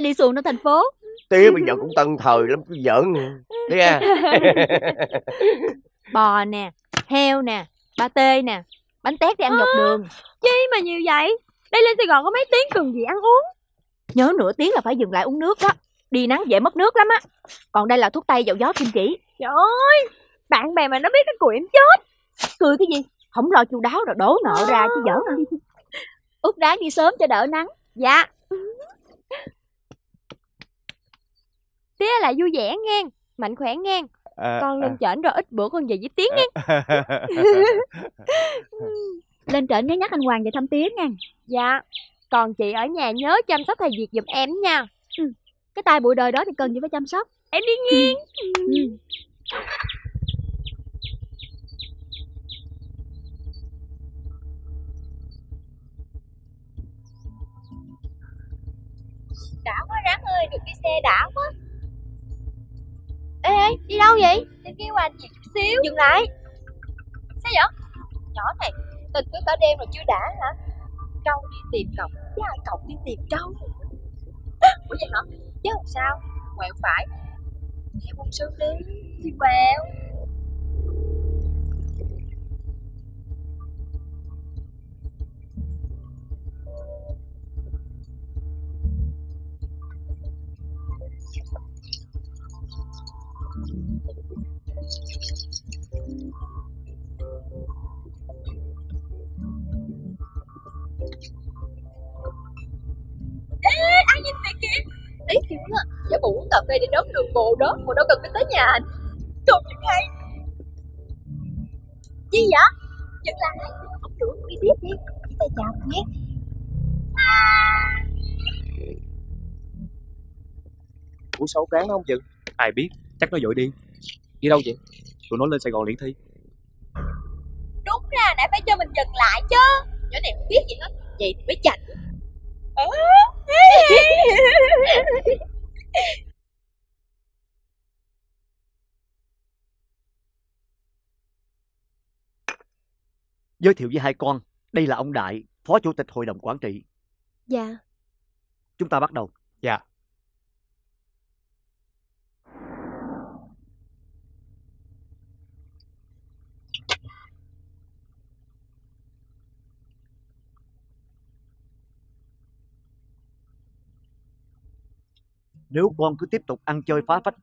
lẽ đi xuồng trong thành phố. Tía bây giờ cũng tân thời lắm cứ giỡn. Đi à bò nè heo nè ba tê nè bánh tét đi ăn dọc đường. Chi mà nhiều vậy? Đây lên Sài Gòn có mấy tiếng cần gì ăn uống? Nhớ nửa tiếng là phải dừng lại uống nước đó đi nắng dễ mất nước lắm á. Còn đây là thuốc tây dầu gió kim chỉ. Trời ơi Bạn bè mà nó biết cái cùi em chết. Cười cái gì? Không lo chu đáo rồi đổ nợ ra chứ giỡn hả út ráng đi sớm cho đỡ nắng. Dạ Tía là vui vẻ nghe Mạnh khỏe nghe à, Con lên trển rồi ít bữa con về với Tiến nghe lên trển nhớ nhắc anh hoàng về thăm tiếng nha Dạ. Còn chị ở nhà nhớ chăm sóc thầy Việt giùm em nha. Cái tai bụi đời đó thì cần gì phải chăm sóc. Em đi nghiêng ừ. Đã quá ráng ơi Được đi xe đã quá Ê ê đi đâu vậy? Đi kêu anh gì chút xíu. Dừng lại. Sao vậy? Nhỏ này Tình cứ cả đêm rồi chưa đã hả? Trâu đi tìm cọc. Chứ ai cọc đi tìm trâu? Ủa vậy hả? Chứ làm sao? Quẹo phải. Em buông sớm đi Thì quẹo Ê, ai nhìn mày kìa? Ý chưa á Giả bộ uống cà phê để đốt đường bộ đó Mà đâu cần phải tới nhà. Anh Thôi chuyện hay Gì vậy? Dừng lại Không được, đi tiếp đi. Chúng ta chào nhé. Ủa xấu cán không chừng? Ai biết? Chắc nó vội đi. Đi đâu vậy Tụi nó lên Sài Gòn liền thi. Đúng ra nãy phải cho mình dừng lại chứ. Nhỏ này không biết gì hết. Vậy thì mới chành Ờ. Giới thiệu với hai con, đây là ông Đại, Phó Chủ tịch Hội đồng Quản trị. Dạ. Chúng ta bắt đầu. Dạ Nếu con cứ tiếp tục ăn chơi phá phách,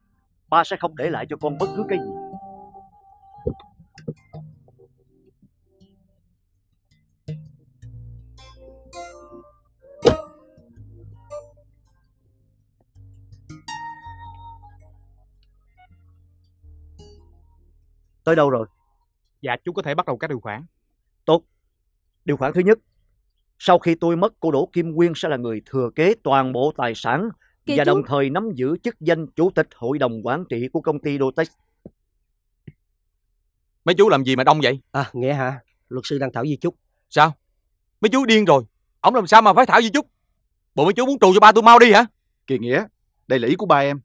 ba sẽ không để lại cho con bất cứ cái gì. Tới đâu rồi? Dạ chú có thể bắt đầu các điều khoản Tốt. Điều khoản thứ nhất, sau khi tôi mất, cô Đỗ Kim Nguyên sẽ là người thừa kế toàn bộ tài sản Kìa và chú. đồng thời nắm giữ chức danh chủ tịch hội đồng quản trị của công ty Dotex. Mấy chú làm gì mà đông vậy À, nghe hả? Luật sư đang thảo di chúc. Sao Mấy chú điên rồi Ông làm sao mà phải thảo gì chút Bộ mấy chú muốn trù cho ba tôi mau đi hả Kỳ nghĩa, đây là ý của ba em.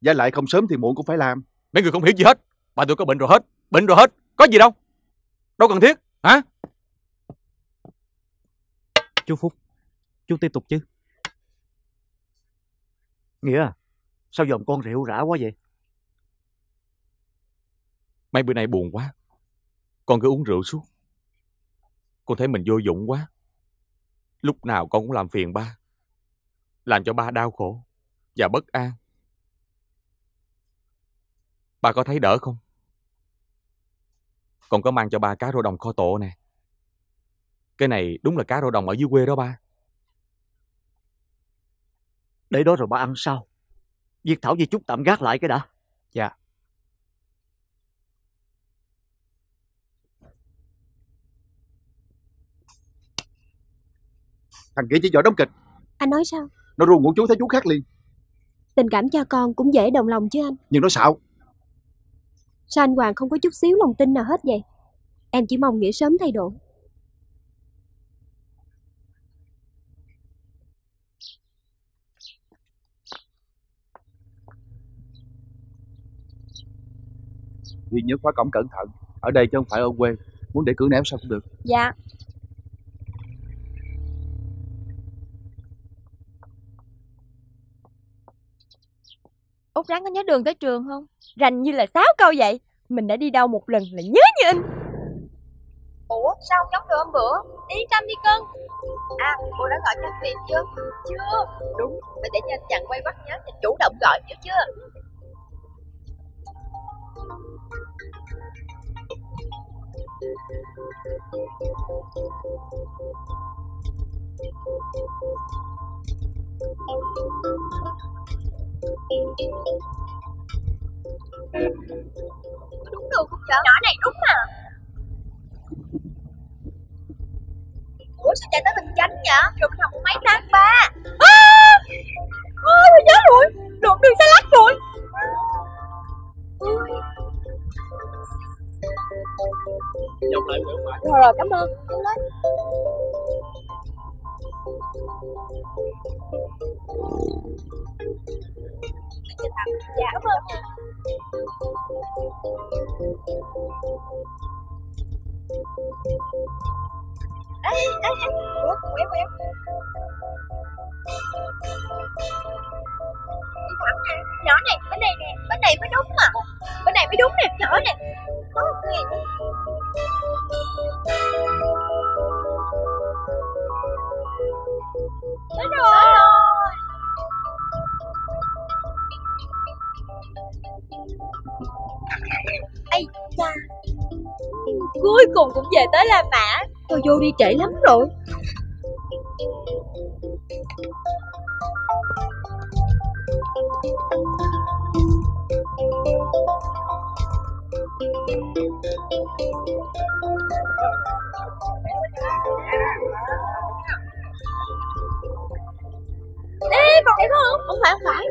Với lại không sớm thì muộn cũng phải làm. Mấy người không hiểu gì hết Ba tôi có bệnh rồi hết Bệnh rồi hết Có gì đâu Đâu cần thiết Hả Chú Phúc, chú tiếp tục chứ. Nghĩa, sao dòm con rượu rã quá vậy? Mấy bữa nay buồn quá. Con cứ uống rượu suốt. Con thấy mình vô dụng quá. Lúc nào con cũng làm phiền ba. Làm cho ba đau khổ Và bất an. Ba có thấy đỡ không? Con có mang cho ba cá rô đồng kho tổ nè. Cái này đúng là cá rô đồng ở dưới quê đó ba. Để đó rồi ba ăn sau. Việc thảo di chúc tạm gác lại cái đã. Dạ Thằng kia chỉ giỏi đóng kịch. Anh nói sao? Nó ruồng của chú thấy chú khác liền. Tình cảm cho con cũng dễ đồng lòng chứ anh. Nhưng nó xạo. Sao anh Hoàng không có chút xíu lòng tin nào hết vậy? Em chỉ mong Nghĩa sớm thay đổi. Duy nhớ khóa cổng cẩn thận. Ở đây chứ không phải ở quê. Muốn để cửa nẻo sao cũng được. Dạ Út Rắn có nhớ đường tới trường không? Rành như là sáu câu vậy. Mình đã đi đâu một lần là nhớ như in. Ủa, sao không giống được hôm bữa? Yên tâm đi cưng. À, cô đã gọi cho anh Viện chưa? Chưa. Đúng, phải để cho anh chặn quay bắt nhớ thì chủ động gọi hiểu chưa? Đúng đường không vậy? Nhỏ này đúng mà. Ủa sao chạy tới bình chánh vậy? Rồi mình học mấy tháng ba. À! Ôi, à, nhớ rồi. Đường đường xe lắc rồi. Ôi. Dòng lại quẹo phải. Rồi rồi, cảm ơn. Cảm ơn. Dạ, cảm ơn ê, ủa, quẹo, quẹo. Đi thẳng nè, nhỏ này, bên này nè, bên này mới đúng mà. Bên này mới đúng nè, nhỏ nè. Tới rồi. Ây cha Cuối cùng cũng về tới La Mã Tôi vô đi trễ lắm rồi. Ê, phòng này không? Không phải, không phải.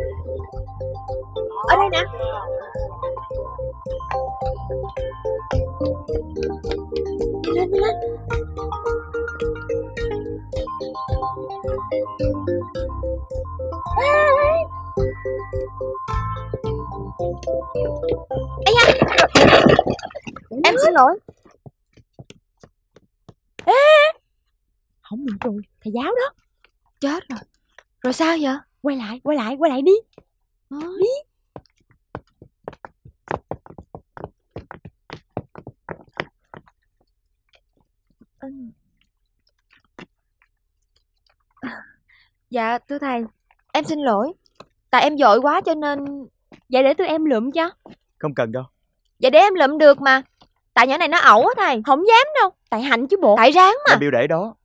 Ở đây nè. Lỗi. Ê! Không được rồi, thầy giáo đó. Chết rồi. Rồi sao vậy? Quay lại, quay lại, quay lại đi. Đi. Ừ. Dạ thưa thầy. Em xin lỗi. Tại em vội quá cho nên Dạ để tụi em lượm cho. Không cần đâu. Dạ để em lượm được mà Tại nhỏ này nó ẩu á thầy Không dám đâu. Tại hạnh chứ bộ Tại ráng mà. Em biểu để đó.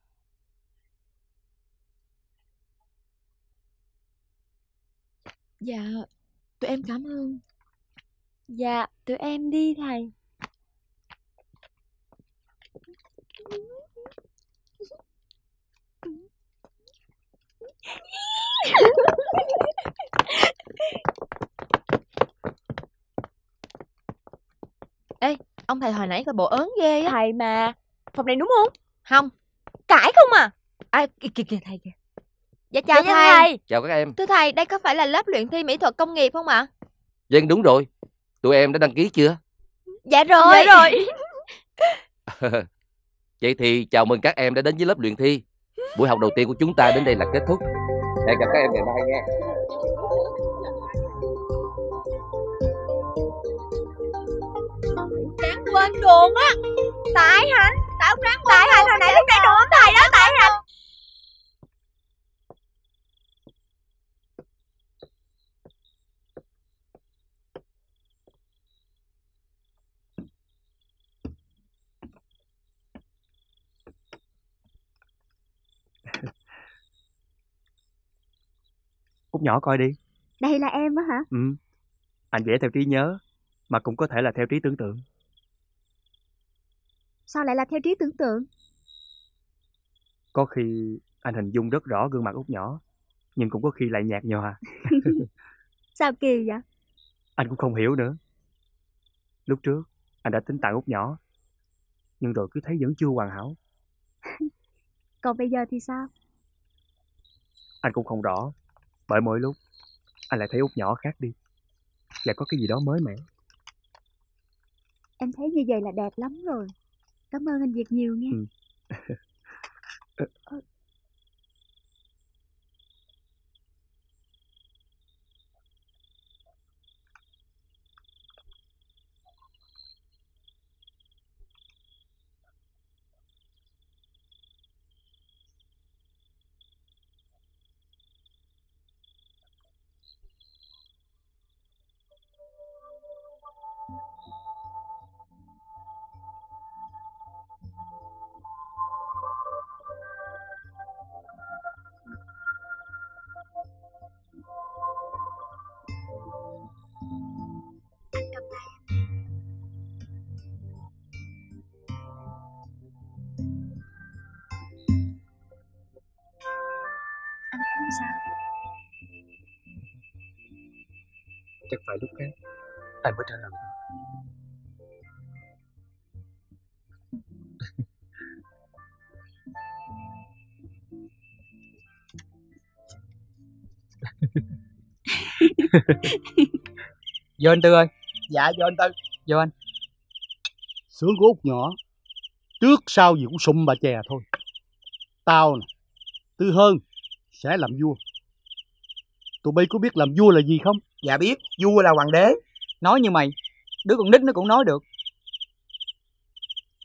Dạ Tụi em cảm ơn. Dạ tụi em đi thầy. Ê, ông thầy hồi nãy coi bộ ớn ghê á. Thầy mà. Phòng này đúng không? Không. Cãi không à? À, kìa kìa, kìa thầy kìa. Dạ chào Dạ, thầy. thầy. Chào các em. Thưa thầy, đây có phải là lớp luyện thi mỹ thuật công nghiệp không ạ? Vâng đúng rồi. Tụi em đã đăng ký chưa? Dạ rồi. Dạ rồi. Vậy thì chào mừng các em đã đến với lớp luyện thi. Buổi học đầu tiên của chúng ta đến đây là kết thúc. Hẹn gặp các em ngày mai nha. Quên đường á. Tại hạnh. Tại ông ráng Tại hạnh hồi nãy lúc nãy đùa ông thầy đó. Tại hạnh. Út nhỏ coi đi. Đây là em á hả? Ừ. Anh vẽ theo trí nhớ, mà cũng có thể là theo trí tưởng tượng. Sao lại là theo trí tưởng tượng? Có khi anh hình dung rất rõ gương mặt út nhỏ, nhưng cũng có khi lại nhạt nhòa. Sao kỳ vậy? Anh cũng không hiểu nữa. Lúc trước, anh đã tính tặng út nhỏ, nhưng rồi cứ thấy vẫn chưa hoàn hảo. Còn bây giờ thì sao? Anh cũng không rõ, bởi mỗi lúc anh lại thấy út nhỏ khác đi. Và có cái gì đó mới mẻ. Em thấy như vậy là đẹp lắm rồi. Cảm ơn anh Việt nhiều nghe. Ừ. không sao? Chắc phải lúc khác. Anh mới trả lời? Vô anh Tư ơi. Dạ vô anh Tư. Vô anh. Sướng của út nhỏ Trước sau gì cũng sụm bà chè thôi. Tao nè Tư Hơn sẽ làm vua. Tụi bay có biết làm vua là gì không? Dạ biết Vua là hoàng đế. Nói như mày Đứa con nít nó cũng nói được.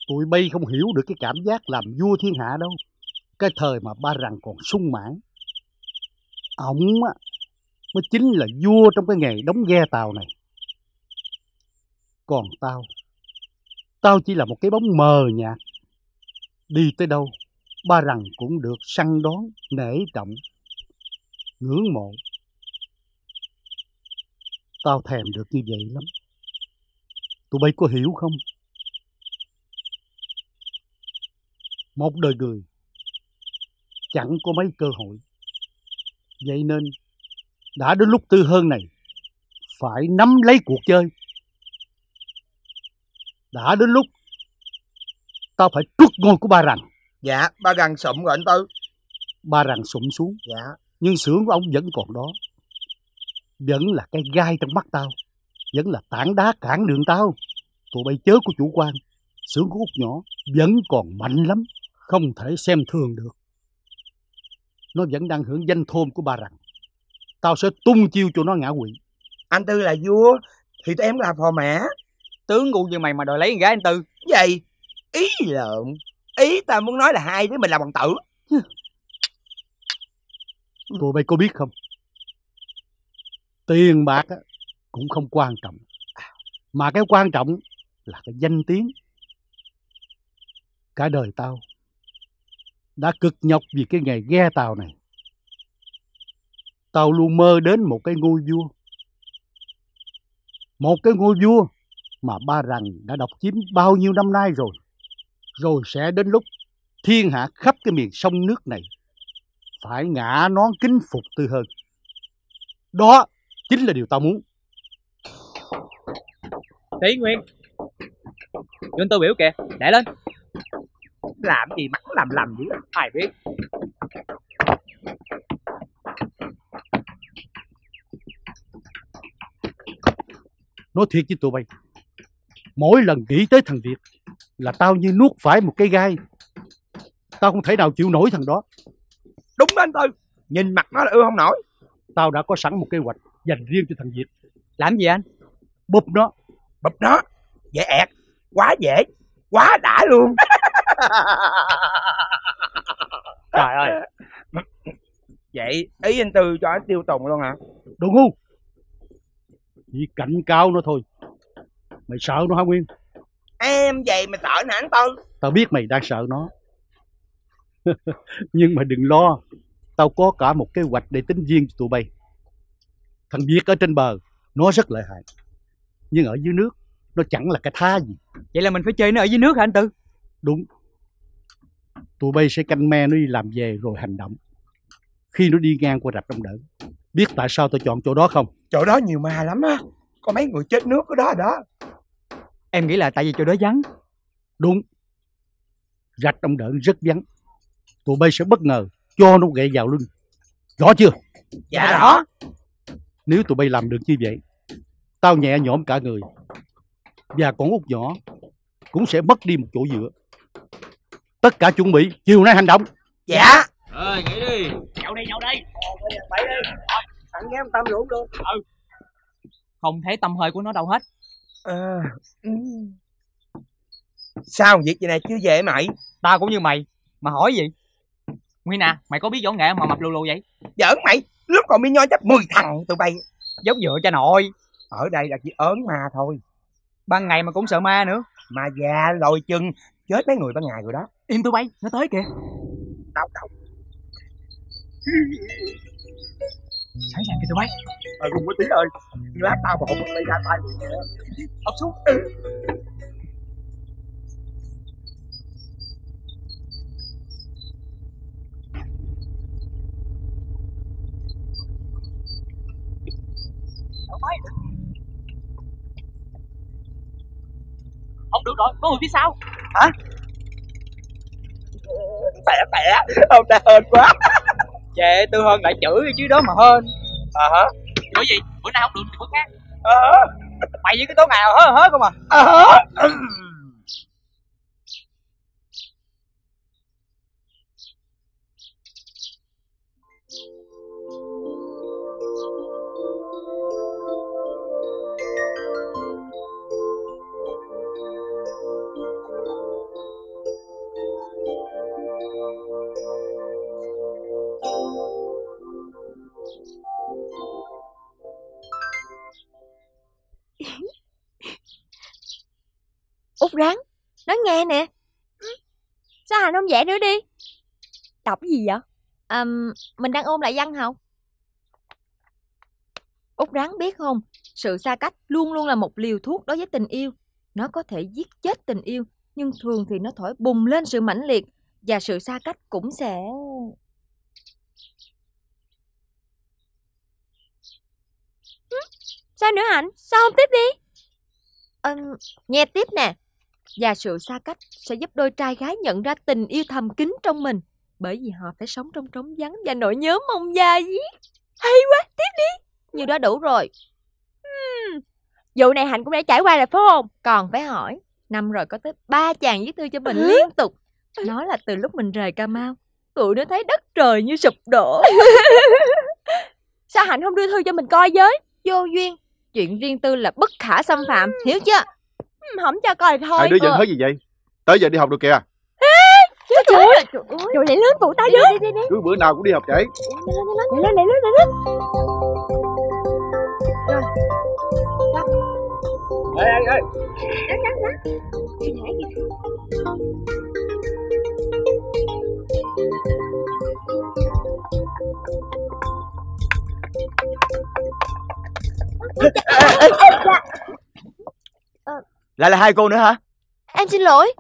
Tụi bay không hiểu được cái cảm giác làm vua thiên hạ đâu. Cái thời mà ba rằng còn sung mãn Ổng á Mới chính là vua trong cái nghề đóng ghe tàu này. Còn tao Tao chỉ là một cái bóng mờ nhạt. Đi tới đâu Ba rằng cũng được săn đón, Nể trọng. Ngưỡng mộ. Tao thèm được như vậy lắm. Tụi bay có hiểu không? Một đời người Chẳng có mấy cơ hội. Vậy nên, Đã đến lúc tư hơn này, Phải nắm lấy cuộc chơi. Đã đến lúc, tao phải trút ngôi của ba rằng dạ ba rằng sụm rồi anh tư. Ba rằng sụm xuống. Dạ. Nhưng xưởng của ông vẫn còn đó. Vẫn là cái gai trong mắt tao. Vẫn là tảng đá cản đường tao. Tụi bay chớ của chủ quan. Xưởng của út nhỏ vẫn còn mạnh lắm. Không thể xem thường được. Nó vẫn đang hưởng danh thôn của ba rằng tao sẽ tung chiêu cho nó ngã quỵ. Anh tư là vua thì tụi em là phò mã. Tướng ngu như mày mà đòi lấy con gái anh Tư. Gì? Ý lợn Ý tao muốn nói là hai đứa mình là bằng tử. Tụi bay có biết không? Tiền bạc cũng không quan trọng. Mà cái quan trọng là cái danh tiếng. Cả đời tao Đã cực nhọc vì cái nghề ghe tàu này. Tao luôn mơ đến một cái ngôi vua. Một cái ngôi vua mà ba rằng đã độc chiếm bao nhiêu năm nay rồi. Rồi sẽ đến lúc thiên hạ khắp cái miền sông nước này phải ngã nón kính phục tư hơn. Đó chính là điều tao muốn. Tí Nguyên Doanh Tư biểu kìa, để lên Làm gì mắt làm lầm dữ Ai biết Nói thiệt với tụi bay Mỗi lần nghĩ tới thằng Việt Là tao như nuốt phải một cây gai. Tao không thể nào chịu nổi thằng đó. Đúng đó anh Tư. Nhìn mặt nó là ưa không nổi. Tao đã có sẵn một kế hoạch dành riêng cho thằng Việt Làm gì anh? Bụp nó. Bụp nó. Dễ ẹt. Quá dễ. Quá đã luôn. Trời ơi. Vậy ý anh Tư cho anh tiêu tùng luôn hả? Đồ ngu Chỉ cảnh cáo nó thôi. Mày sợ nó hả Nguyên Em vậy mà sợ hả anh Tư Tao biết mày đang sợ nó. Nhưng mà đừng lo. Tao có cả một kế hoạch để tính riêng cho tụi bay. Thằng Việt ở trên bờ Nó rất lợi hại. Nhưng ở dưới nước Nó chẳng là cái tha gì. Vậy là mình phải chơi nó ở dưới nước hả anh Tư? Đúng. Tụi bay sẽ canh me nó đi làm về rồi hành động. Khi nó đi ngang qua rạch đông đỡ. Biết tại sao tao chọn chỗ đó không? Chỗ đó nhiều ma lắm á. Có mấy người chết nước ở đó đó Em nghĩ là tại vì chỗ đó vắng. Đúng. Rạch đông đỡ rất vắng. Tụi bay sẽ bất ngờ Cho nó gậy vào lưng. Rõ chưa? Dạ rõ. Nếu tụi bay làm được như vậy Tao nhẹ nhõm cả người Và con út nhỏ Cũng sẽ mất đi một chỗ dựa. Tất cả chuẩn bị Chiều nay hành động. Dạ. Ơi nghỉ đi. Nhậu đi nhậu đi Bảy đi. Nghe em tâm rủ luôn Ừ. Không thấy tâm hơi của nó đâu hết à, ừ. Sao việc gì này? Chưa về mày. Tao cũng như mày Mà hỏi gì? Nguyên à mày có biết võ nghệ mà mập lù lù vậy? Giỡn mày. Lúc còn mi nho chắc 10 thằng tụi bay. Giống dựa cha nội. Ở đây là chỉ ớn ma thôi. Ban ngày mà cũng sợ ma nữa. Mà già lồi chân. Chết mấy người ban ngày rồi đó. Im tụi bay nó tới kìa. Đâu đâu sẵn sàng cho tụi bay. Ờ cùng với tí ơi lát tao mà không lấy ra tay mình nữa. Ập xuống không được rồi có người phía sau hả? Tẻ tẻ ông đã hên quá. Vậy tư hơn lại chửi chứ đó mà hên. À hả? Chửi gì? Bữa nay không được thì bữa khác. À mày với cái tối nào hớ hớ không à? À hả Sao nữa đi? Đọc gì vậy? À, mình đang ôn lại văn học. Út ráng biết không, sự xa cách luôn luôn là một liều thuốc đối với tình yêu. Nó có thể giết chết tình yêu, nhưng thường thì nó thổi bùng lên sự mãnh liệt và sự xa cách cũng sẽ Sao nữa Hạnh? Sao không tiếp đi? À, nghe tiếp nè. Và sự xa cách sẽ giúp đôi trai gái nhận ra tình yêu thầm kín trong mình. Bởi vì họ phải sống trong trống vắng và nỗi nhớ mong da diết. Hay quá, tiếp đi. Như đó đủ rồi. Hmm. Vụ này Hạnh cũng đã trải qua rồi phải không? Còn phải hỏi. Năm rồi có tới ba chàng viết thư cho mình liên tục. Nói là từ lúc mình rời Cà Mau, tụi nó thấy đất trời như sụp đổ. Sao Hạnh không đưa thư cho mình coi với? Vô duyên. Chuyện riêng tư là bất khả xâm phạm, hiểu chưa? Không cho coi thôi. Hai đứa giận hết gì vậy? Tới giờ đi học được kìa. Trời, trời ơi, trời lại lớn phụ đi, đi. Cứ bữa nào cũng đi học vậy. Nhanh lên, nhanh lên, nhanh lên. Rồi. Sắp. ê ê ê rắn, rắn. Đi nhảy kìa. Lại là hai cô nữa hả Em xin lỗi.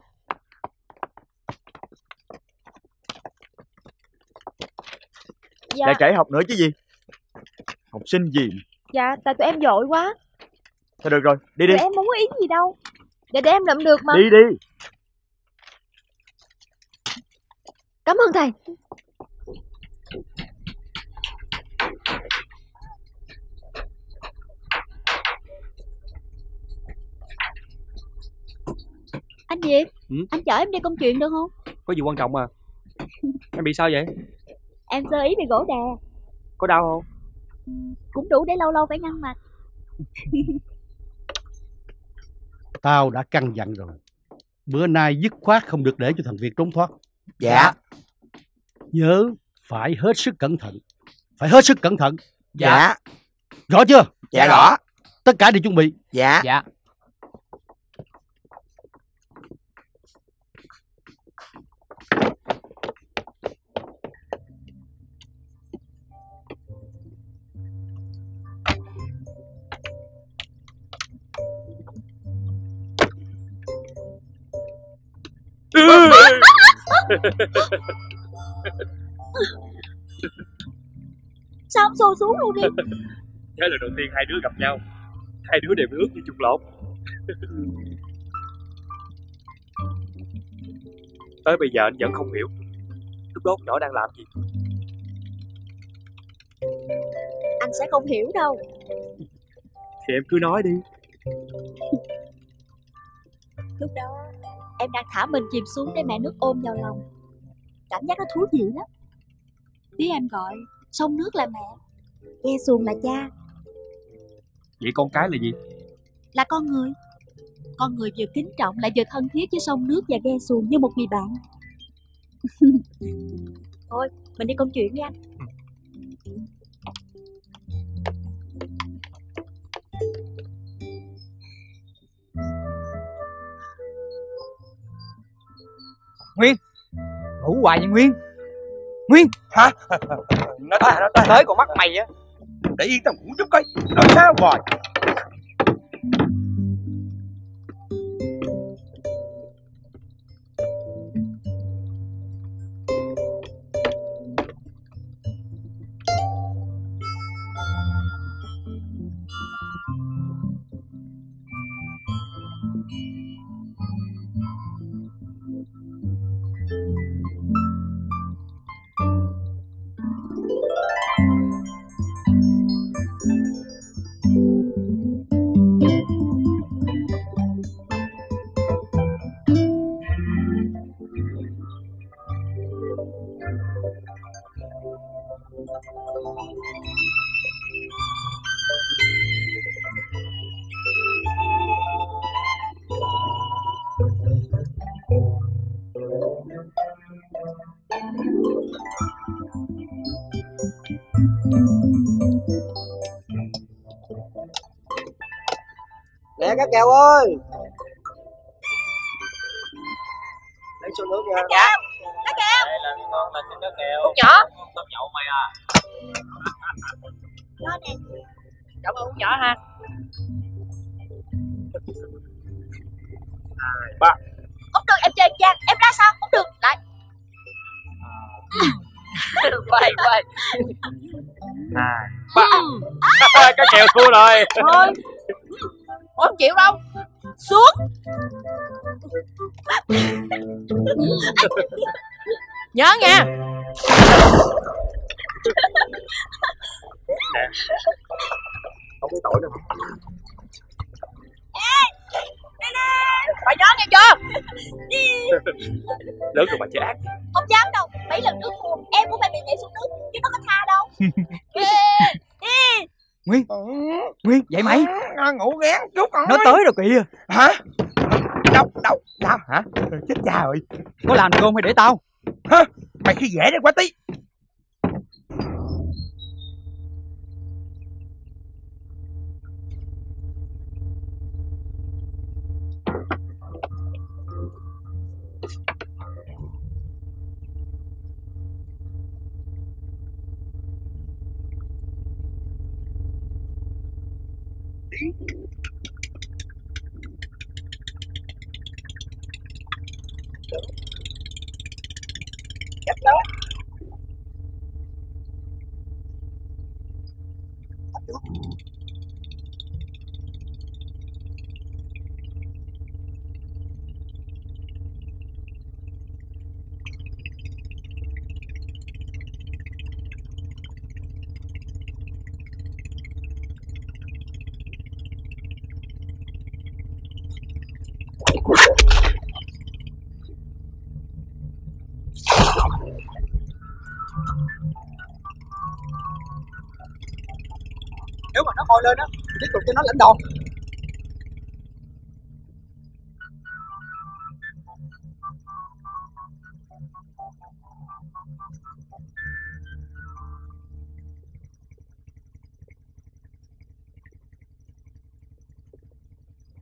Dạ, lại trễ học nữa chứ gì học sinh gì dạ, tại tụi em dội quá. thôi được rồi đi đi Tụi em không có ý gì đâu. Dạ để em lượm được mà. đi đi Cảm ơn thầy. Anh Diệp, Ừ? anh chở em đi công chuyện được không? Có gì quan trọng à? Em bị sao vậy? Em sơ ý bị gỗ đè, Có đau không? cũng đủ để lâu lâu phải ngăn mặt. Tao đã căn dặn rồi. Bữa nay dứt khoát không được để cho thằng Việt trốn thoát. dạ Nhớ phải hết sức cẩn thận. Phải hết sức cẩn thận. dạ Rõ chưa? dạ rõ Tất cả đều chuẩn bị. dạ Dạ Sao không xô xuống luôn đi? Thế là đầu tiên hai đứa gặp nhau. Hai đứa đều ướt như chung lột Tới bây giờ anh vẫn không hiểu. Lúc đó nhỏ đang làm gì? Anh sẽ không hiểu đâu. Thì em cứ nói đi. Lúc đó em đang thả mình chìm xuống để mẹ nước ôm vào lòng. Cảm giác nó thú vị lắm. Tiếng em gọi, sông nước là mẹ, ghe xuồng là cha, Vậy con cái là gì? là con người. Con người vừa kính trọng lại vừa thân thiết với sông nước và ghe xuồng như một người bạn. Thôi, mình đi công chuyện đi anh. Nguyên. Ngủ hoài vậy Nguyên? Nguyên. Hả? Nó tới nó tới. Tới còn mắt mày á. Để yên tao ngủ chút coi. Nói sao hoài à. Đó nè. Cảm ơn nhỏ ha. ba Không được em chơi trang, em ra sao? Không được. Lại. quay quay. hai ba cá kèo thua rồi Thôi. Không chịu đâu. Xuống. Nhớ nha. Không có tội đâu. Bà nhớ nghe chưa? lớn rồi mà chơi ác. Không dám đâu. Mấy lần trước thua, em cũng phải bị nhảy xuống nước. Chứ nó có tha đâu. Nguyên Nguyên dậy mày. Ngủ ngán chút rồi. Nó tới rồi kìa. Hả? Đâu đâu làm hả? Chết cha rồi. Có làm được không hay để tao? Hả? Mày khi dễ đấy quá tí Nếu mà nó hồi lên á. Tiếp tục cho nó lãnh đòn.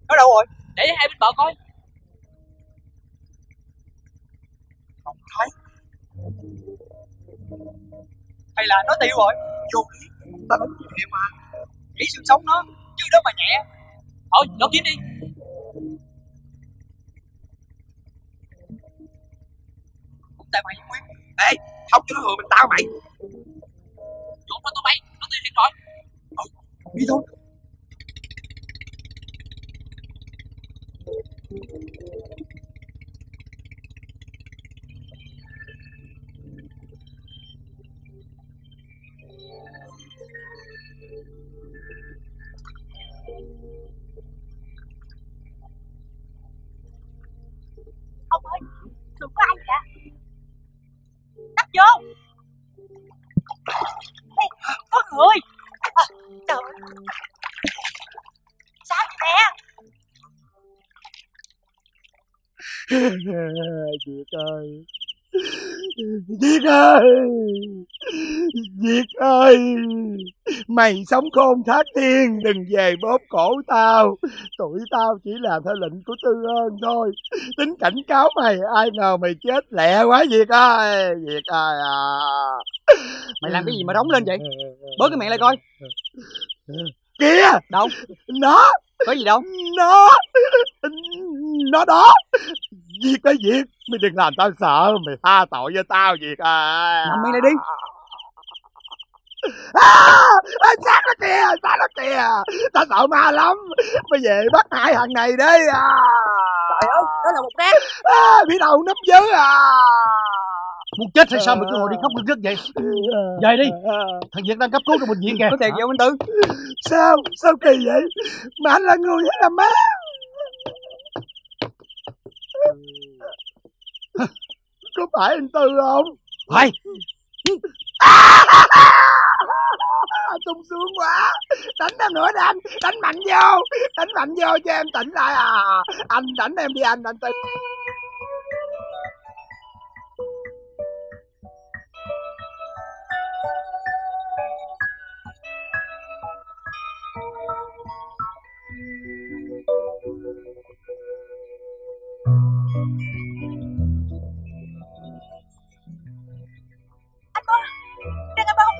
Nó đâu rồi? Để hai bên bờ coi. Không thấy. Hay là nó tiêu rồi? Vô lý Ta đánh kìa mà kỹ xương sống nó, Chứ đâu mà nhẹ. Thôi nó kiếm đi. Cũng tại mày Nguyên ê, không cho nó hừa mình tao mày. Trốn nó tụi bay, Nó tiêu thiệt rồi đi thôi. Việt ơi! Việt ơi! Mày sống khôn thác thiên Đừng về bóp cổ tao. Tụi tao chỉ làm theo lệnh của Tư ơn thôi. Tính cảnh cáo mày Ai ngờ mày chết lẹ quá Việt ơi! Việt ơi à! Mày làm cái gì mà đóng lên vậy? Bớ cái miệng lại coi. Kìa! Đâu? Nó Có gì đâu. Nó Nó đó. Việt ơi Việt Mày đừng làm tao sợ. Mày tha tội cho tao Việt à. Nằm miệng lại đi. À, à, sát nó kìa sát nó kìa. Tao sợ ma lắm. Bây về bắt hại thằng này đấy à. Trời ơi, đó là một đám. à, bị đầu nấp dưới à Muốn chết hay sao mà cứ ngồi đi khóc rưng rức vậy? Về đi, thằng Việt đang cấp cứu trong bệnh viện kìa. Có thiệt vậy anh Tư. Sao? Sao kỳ vậy? Mà anh là người hay là má? Có phải anh tư không? Phải. Sung sướng quá. Đánh em nữa đi anh. Đánh mạnh vô. Đánh mạnh vô cho em tỉnh lại à. Anh đánh em đi anh anh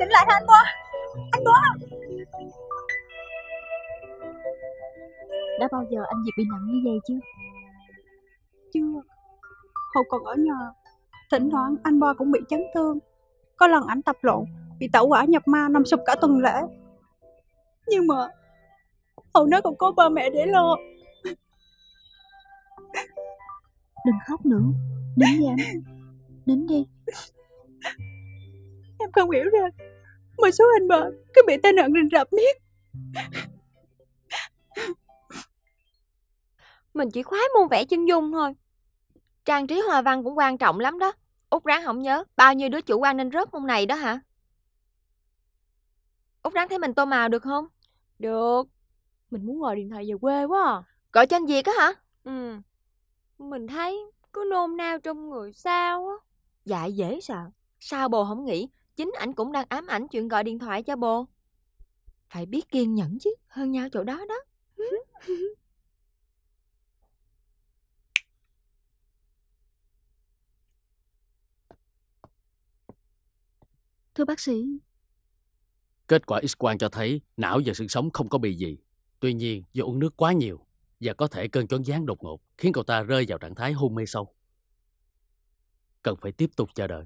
tỉnh lại hả anh Boa Anh Boa Đã bao giờ anh Diệp bị nặng như vậy chưa? Chưa. Hồi còn ở nhà Thỉnh thoảng anh Boa cũng bị chấn thương. Có lần ảnh tập lộn Bị tẩu hỏa nhập ma nằm sụp cả tuần lễ. Nhưng mà Hầu nó còn có ba mẹ để lo. Đừng khóc nữa. Nín đi anh Nín đi. Em không hiểu ra Một số anh bà cứ bị tai nạn rình rập miết Mình chỉ khoái môn vẽ chân dung thôi. Trang trí hoa văn cũng quan trọng lắm đó. Út ráng không nhớ, bao nhiêu đứa chủ quan nên rớt môn này đó hả? Út ráng thấy mình tô màu được không? Được. Mình muốn gọi điện thoại về quê quá à. Gọi cho anh Việt á hả? Ừ. Mình thấy cứ nôn nao trong người sao á. Dạ dễ sợ. Sao bồ không nghĩ chính ảnh cũng đang ám ảnh chuyện gọi điện thoại cho bồ. Phải biết kiên nhẫn chứ, hơn nhau chỗ đó đó. Thưa bác sĩ Kết quả X-quang cho thấy não và xương sống không có bị gì. Tuy nhiên, do uống nước quá nhiều và có thể cơn choáng váng đột ngột khiến cậu ta rơi vào trạng thái hôn mê sâu. Cần phải tiếp tục chờ đợi.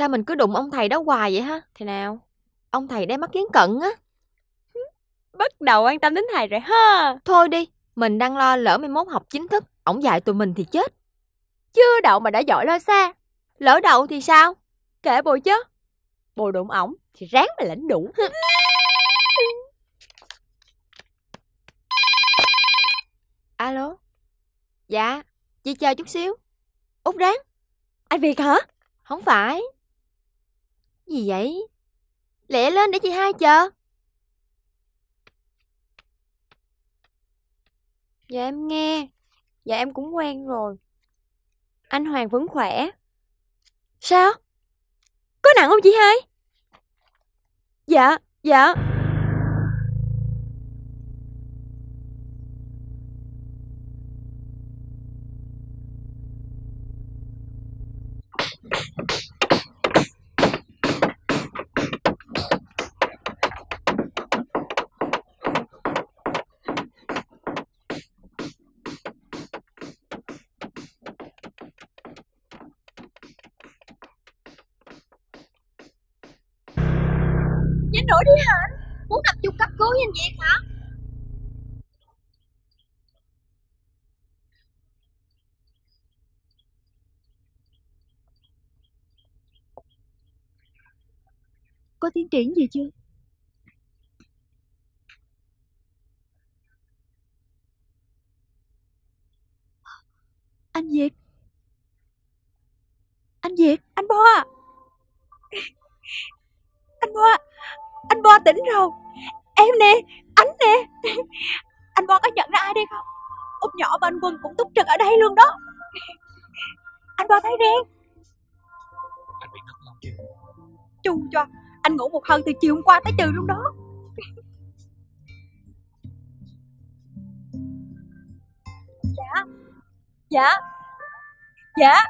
Sao mình cứ đụng ông thầy đó hoài vậy ha? Thế nào? Ông thầy đeo mắt kiến cận á. Bắt đầu quan tâm đến thầy rồi ha. Thôi đi, mình đang lo lỡ mai mốt học chính thức, ổng dạy tụi mình thì chết. Chưa đậu mà đã giỏi lo xa. Lỡ đậu thì sao? Kệ bồ chứ. Bồ đụng ổng thì ráng mà lãnh đủ. Alo. Dạ, chị chờ chút xíu. Út ráng. Anh Việt hả? Không phải. Gì vậy? Lẹ lên để chị hai chờ. Dạ em nghe. Dạ em cũng quen rồi. Anh Hoàng vẫn khỏe. Sao? Có nặng không chị hai? Dạ, dạ. Triển gì chưa? Anh Việt. Anh Việt Anh Boa Anh Boa Anh Boa tỉnh rồi. Em nè Anh nè. Anh Boa có nhận ra ai đây không? Út nhỏ và anh Quân cũng túc trực ở đây luôn đó. Anh Boa thấy đen Anh bị ngất lâu chưa? Chu cho anh ngủ một hơi từ chiều hôm qua tới trừ luôn đó. Dạ. Dạ. Dạ.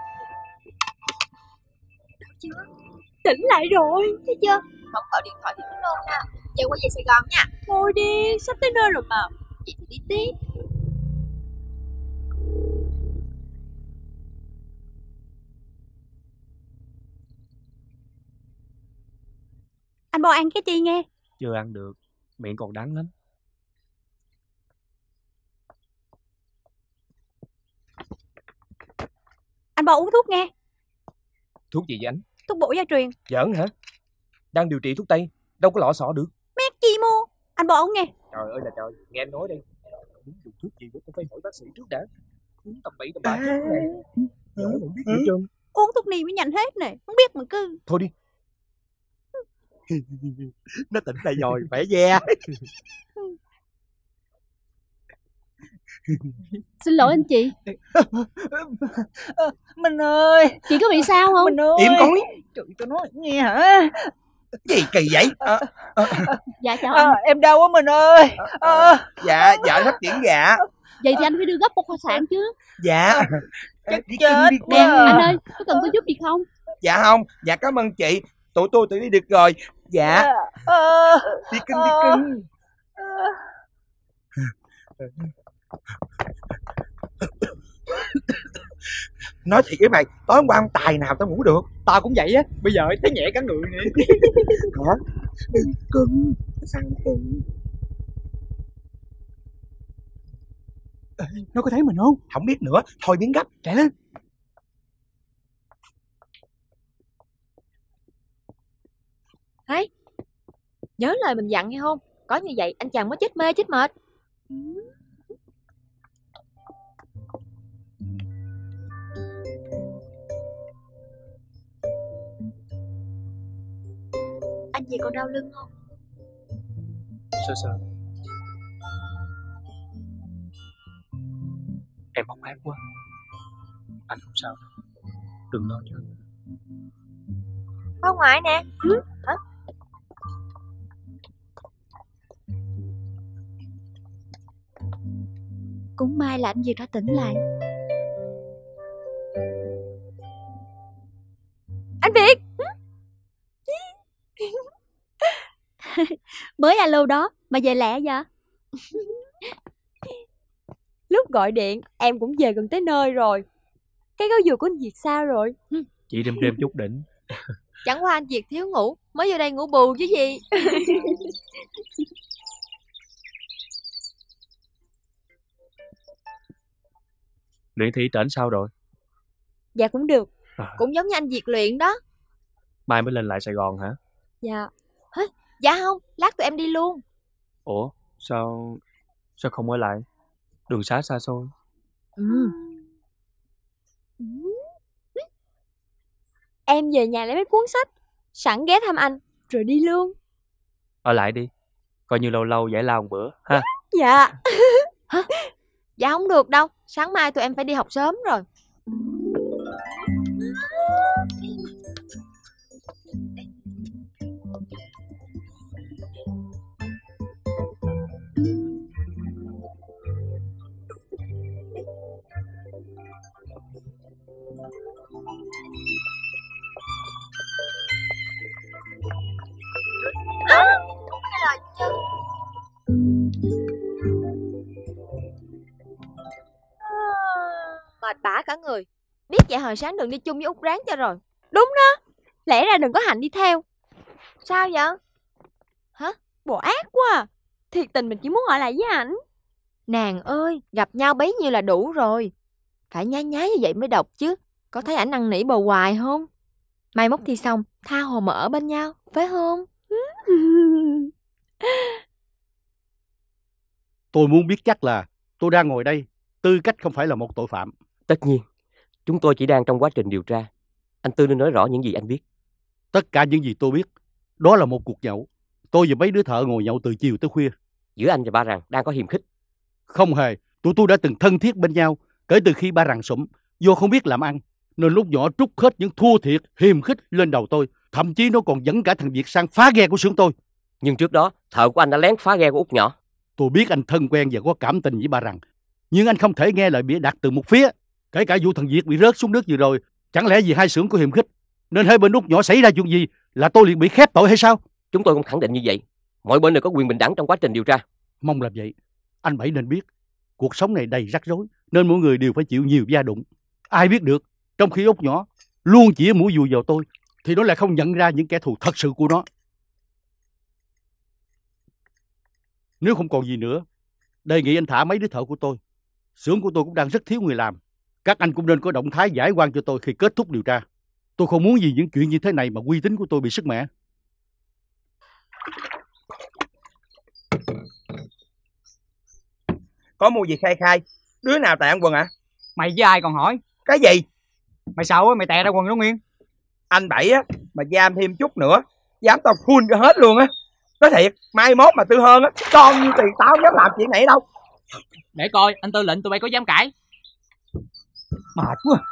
Được chưa? Tỉnh lại rồi, Thấy chưa? Không, gọi điện thoại thì cứ luôn nha. Chạy qua về Sài Gòn nha. Thôi đi, Sắp tới nơi rồi mà. Vậy thì đi tiếp. Anh bo ăn cái chi nghe Chưa ăn được, miệng còn đắng lắm. Anh bo uống thuốc nghe Thuốc gì vậy anh? Thuốc bổ gia truyền Giỡn hả? Đang điều trị thuốc Tây, đâu có lọ sọ được. Mét chi mua Anh bo uống nghe Trời ơi là trời, nghe anh nói đây. Muốn dùng thuốc gì cũng phải hỏi bác sĩ trước đã. Uống tầm bậy tầm bạ thuốc này. Trơn. Uống thuốc này mới nhanh hết nè Không biết mà cứ Thôi đi, Nó tỉnh lại rồi, khỏe ve. Xin lỗi anh chị. Mình ơi. Chị có bị sao không? Mình ơi. Im con. Trời tôi nói nghe hả? Gì kỳ vậy? Ờ, Dạ chào à, anh. Em đau quá mình ơi. À, dạ, dạ hấp chuyển dạ. Vậy thì anh phải đưa gấp một khoa sản chứ. Dạ. Chết Nè cưng. anh ơi Có cần tôi giúp gì không? Dạ không, dạ cảm ơn chị. Tụi tôi tự đi được rồi. Dạ, à, đi cưng đi cưng. Nói thiệt với mày, tối hôm qua ông tài nào tao ngủ được. Tao cũng vậy á Bây giờ thấy nhẹ cả người nè Hả? Cưng, sao cưng? Nó có thấy mình không Không biết nữa, thôi biến gấp, chạy lên. Ấy, nhớ lời mình dặn nghe không? Có như vậy anh chàng mới chết mê chết mệt. Anh gì còn đau lưng không? Sơ sơ. Em hốc hác quá. Anh không sao đâu. Đừng lo cho anh. Bà ngoại nè. Hả? Cũng may là anh Diệp đã tỉnh lại Anh Việt! Mới alo đó Mà về lẹ vậy Lúc gọi điện, em cũng về gần tới nơi rồi. Cái gói dừa của anh Việt sao rồi? Chị đêm đêm chút đỉnh. Chẳng qua anh Việt thiếu ngủ, mới vô đây ngủ bù chứ gì. Luyện thi trển sao rồi? dạ cũng được, À, cũng giống như anh Việt luyện đó. mai mới lên lại Sài Gòn hả? Dạ. Hả? Dạ không, lát tụi em đi luôn. Ủa, sao sao không ở lại? Đường xá xa xôi. Ừ. Em về nhà lấy mấy cuốn sách, sẵn ghé thăm anh, rồi đi luôn. Ở lại đi. Coi như lâu lâu giải lao một bữa ha. Dạ. Dạ không được đâu, sáng mai tụi em phải đi học sớm rồi. Đúng cái chứ. Bã bả cả người. Biết vậy hồi sáng đừng đi chung với Út Ráng cho rồi. Đúng đó. Lẽ ra đừng có hành đi theo. Sao vậy? Hả? Bộ ác quá à. Thiệt tình mình chỉ muốn ở lại với ảnh. Nàng ơi, gặp nhau bấy nhiêu là đủ rồi. Phải nhái nhái như vậy mới độc chứ. Có thấy ảnh năn nỉ bầu hoài không? Mai mốt thi xong, tha hồ mà ở bên nhau, phải không? Tôi muốn biết chắc là tôi đang ngồi đây, tư cách không phải là một tội phạm. Tất nhiên, chúng tôi chỉ đang trong quá trình điều tra. Anh Tư nên nói rõ những gì anh biết. Tất cả những gì tôi biết, đó là một cuộc nhậu. Tôi và mấy đứa thợ ngồi nhậu từ chiều tới khuya. Giữa anh và ba rằng đang có hiềm khích. Không hề, tụi tôi đã từng thân thiết bên nhau kể từ khi ba rằng sụm, do không biết làm ăn. Nên lúc nhỏ trút hết những thua thiệt, hiềm khích lên đầu tôi. Thậm chí nó còn dẫn cả thằng Việt sang phá ghe của xưởng tôi. Nhưng trước đó, thợ của anh đã lén phá ghe của Út nhỏ. Tôi biết anh thân quen và có cảm tình với ba rằng. Nhưng anh không thể nghe lời bịa đặt từ một phía. Kể cả vụ thằng Việt bị rớt xuống nước vừa rồi. Chẳng lẽ vì hai xưởng có hiềm khích nên hai bên út nhỏ xảy ra chuyện gì là tôi liền bị khép tội hay sao? Chúng tôi cũng khẳng định như vậy. Mỗi bên đều có quyền bình đẳng trong quá trình điều tra. Mong là vậy. Anh Bảy nên biết, cuộc sống này đầy rắc rối nên mỗi người đều phải chịu nhiều gia đụng. Ai biết được, trong khi út nhỏ luôn chỉ mũi dùi vào tôi thì nó lại không nhận ra những kẻ thù thật sự của nó. Nếu không còn gì nữa, đề nghị anh thả mấy đứa thợ của tôi. Xưởng của tôi cũng đang rất thiếu người làm. Các anh cũng nên có động thái giải quan cho tôi khi kết thúc điều tra. Tôi không muốn gì những chuyện như thế này mà uy tín của tôi bị sức mẻ. Có mua gì khai khai? Đứa nào tè ăn quần hả Mày với ai còn hỏi? Cái gì? Mày sợ á, mày tè ra quần đó Nguyên. Anh Bảy á Mà giam thêm chút nữa Dám tao full ra hết luôn á. Nói thiệt Mai mốt mà tư hơn á Cho nhiêu tiền tao không dám làm chuyện này đâu. Để coi anh tư lệnh tụi bay có dám cãi Mệt quá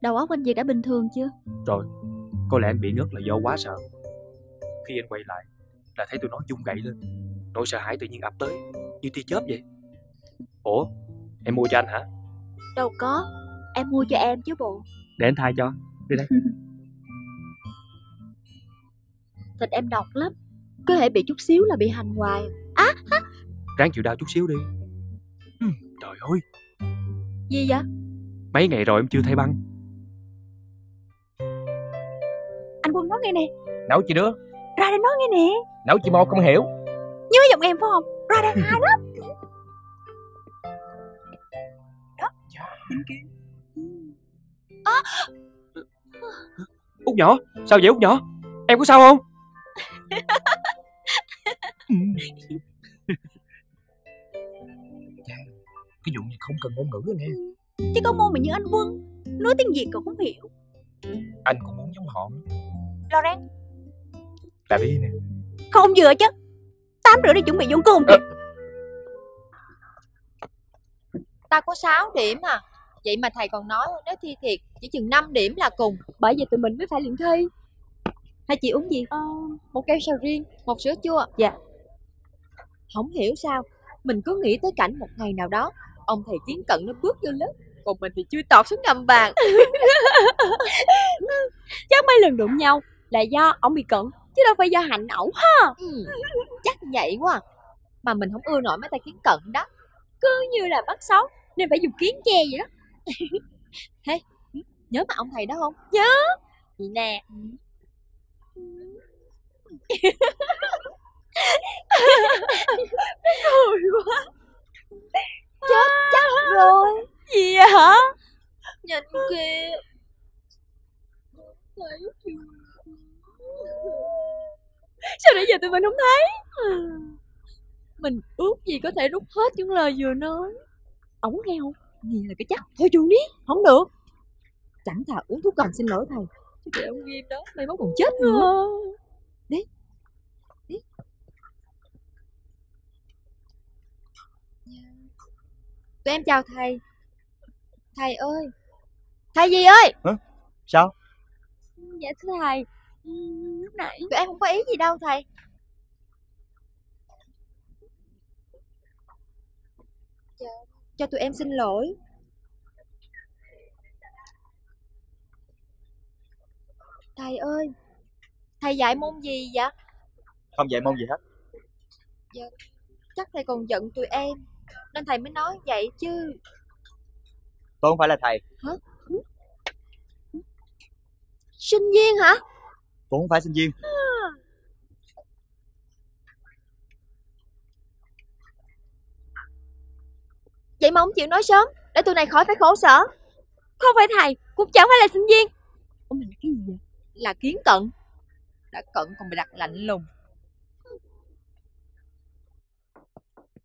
Đầu óc anh Việt đã bình thường chưa? Rồi, có lẽ anh bị ngất là do quá sợ. Khi anh quay lại, là thấy tụi nó dung gậy lên. Nỗi sợ hãi tự nhiên ập tới, như tia chớp vậy. Ủa, em mua cho anh hả? Đâu có, em mua cho em chứ bộ. Để anh thay cho. Đi đây. Thịt em độc lắm, có thể bị chút xíu là bị hành hoài. Á, á, Ráng chịu đau chút xíu đi. Trời ơi, gì vậy? mấy ngày rồi em chưa thay băng. Anh Quân nói nghe nè Nấu chị đứa Ra đây nói nghe nè Nấu chị một không hiểu Nhớ giọng em phải không Ra đây hay lắm Đó Bên kia À. Út nhỏ, sao vậy Út nhỏ? Em có sao không? Cái vụ này không cần ngôn ngữ nghe. Chứ có môn mà như anh Quân Nói tiếng Việt cậu không hiểu Anh cũng muốn giống họ. Lauren Là đi nè. Không vừa chứ Tám rưỡi đi chuẩn bị vô cơm kìa Ta có 6 điểm à. Vậy mà thầy còn nói nếu thi thiệt chỉ chừng 5 điểm là cùng. Bởi vì tụi mình mới phải luyện thi. Hai chị uống gì? Ờ, một cây sầu riêng, một sữa chua. Dạ. Không hiểu sao, mình cứ nghĩ tới cảnh một ngày nào đó, ông thầy kiến cận nó bước vô lớp, còn mình thì chui tọt xuống ngầm bàn. Chắc mấy lần đụng nhau là do ông bị cận, chứ đâu phải do hạnh ẩu ha. Ừ, chắc vậy quá. à. Mà mình không ưa nổi mấy tay kiến cận đó. Cứ như là bắt sót nên phải dùng kiến che vậy đó. Thế, nhớ mà ông thầy đó không? Nhớ. Vậy nè. Cười quá. Chết chắc rồi. Gì vậy hả? Nhìn kìa. Thấy chưa? Sao nãy giờ tụi mình không thấy? Mình ước gì có thể rút hết những lời vừa nói. Ổng nghe không? Nghe là cái chắc. Thôi chuồng đi. Không được. Chẳng thà uống thuốc cầm xin lỗi thầy. Chứ để ông Nghiêm đó, mai mốt còn chết nữa. Đi. Đi. Tụi em chào thầy. Thầy ơi. Thầy gì ơi? Hả? Sao? Dạ thưa thầy. Lúc nãy tụi em không có ý gì đâu thầy. Cho, cho tụi em xin lỗi. Thầy ơi, thầy dạy môn gì vậy? Không dạy môn gì hết Dạ, chắc thầy còn giận tụi em, nên thầy mới nói vậy chứ. Tôi không phải là thầy Hả? Sinh viên hả? Tôi không phải sinh viên Vậy mà ông chịu nói sớm, để tụi này khỏi phải khổ sở. Không phải thầy, cũng chẳng phải là sinh viên. Ông mình là cái gì vậy? Là kiến cận. Đã cận còn bị đặt lạnh lùng.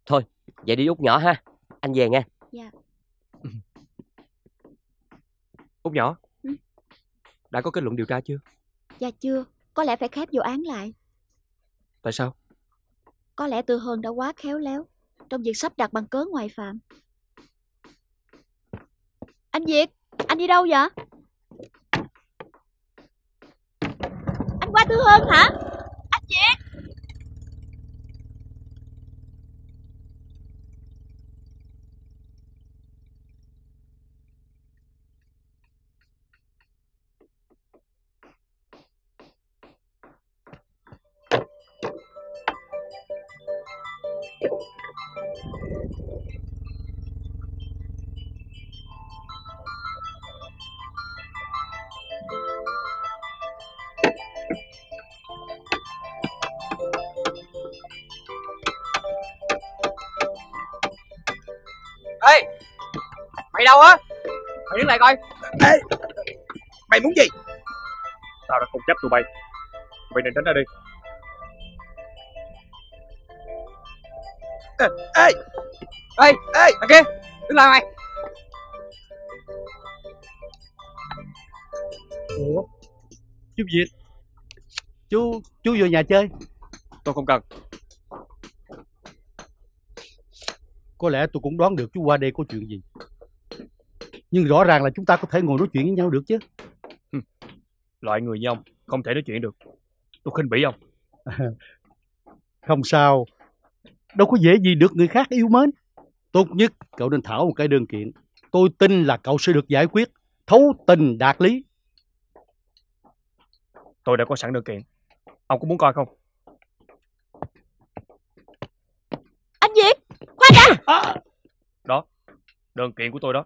Thôi, vậy đi Út nhỏ ha. Anh về nha. Dạ. Út nhỏ, Ừ. đã có kết luận điều tra chưa? Dạ chưa, có lẽ phải khép vụ án lại. Tại sao? Có lẽ Tư Hơn đã quá khéo léo trong việc sắp đặt bằng cớ ngoại phạm. Anh Việt, anh đi đâu vậy? Anh qua Tư Hơn hả? Anh Việt! Ê! Mày đâu á? Mày đứng lại coi. Ê! Mày muốn gì? Tao đã không chấp tụi bay. Bay nên tránh ra đi. Ê! Ê! Ê! Ê! Thằng kia! Đứng lại mày. Ủa? Chú Việt. Chú Chú vô nhà chơi. Tôi không cần Có lẽ tôi cũng đoán được chú qua đây có chuyện gì. Nhưng rõ ràng là chúng ta có thể ngồi nói chuyện với nhau được chứ. Loại người như ông Không thể nói chuyện được. Tôi khinh bỉ ông. Không sao. Đâu có dễ gì được người khác yêu mến. Tốt nhất cậu nên thảo một cái đơn kiện. Tôi tin là cậu sẽ được giải quyết. Thấu tình đạt lý. Tôi đã có sẵn đơn kiện. Ông có muốn coi không Đó Đơn kiện của tôi đó.